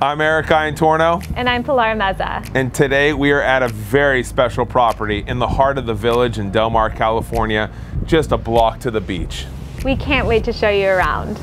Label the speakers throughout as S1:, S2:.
S1: I'm Eric Iantorno.
S2: And I'm Pilar Meza.
S1: And today we are at a very special property in the heart of the village in Del Mar, California, just a block to the beach.
S2: We can't wait to show you around.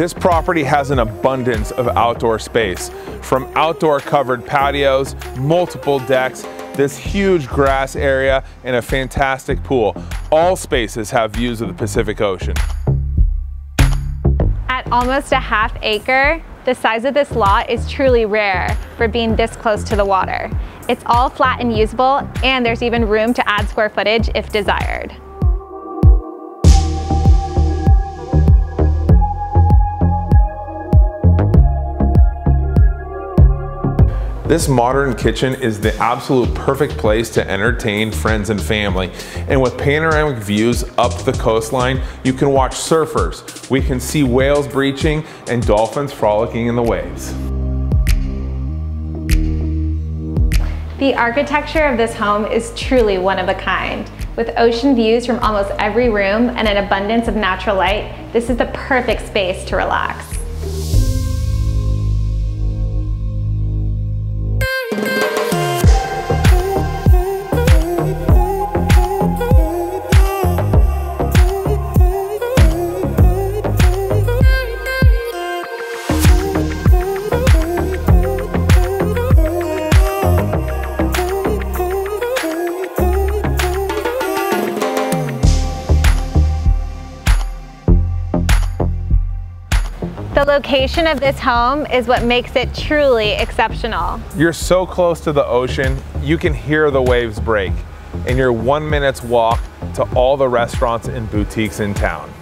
S1: This property has an abundance of outdoor space, from outdoor covered patios, multiple decks, this huge grass area, and a fantastic pool. All spaces have views of the Pacific Ocean.
S2: At almost a half acre, the size of this lot is truly rare for being this close to the water. It's all flat and usable, and there's even room to add square footage if desired.
S1: This modern kitchen is the absolute perfect place to entertain friends and family. And with panoramic views up the coastline, you can watch surfers. We can see whales breaching and dolphins frolicking in the waves.
S2: The architecture of this home is truly one of a kind. With ocean views from almost every room and an abundance of natural light, this is the perfect space to relax. The location of this home is what makes it truly exceptional.
S1: You're so close to the ocean, you can hear the waves break, and you're one minute's walk to all the restaurants and boutiques in town.